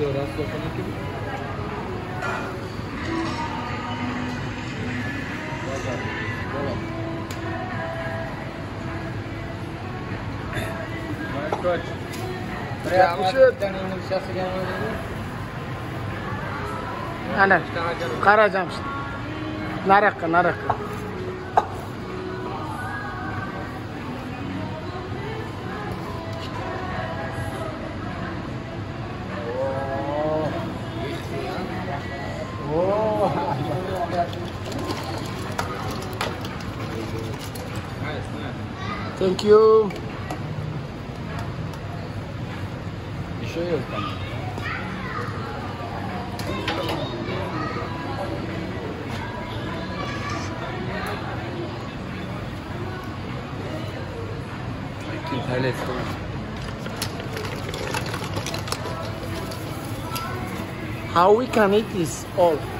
dovranj poslanike. Kaç? Ana, Karacamşit. Narak, narak. Ya. Oo. Nice, nice. Thank you. Bir şey yok ama. İnternet How we can eat this all?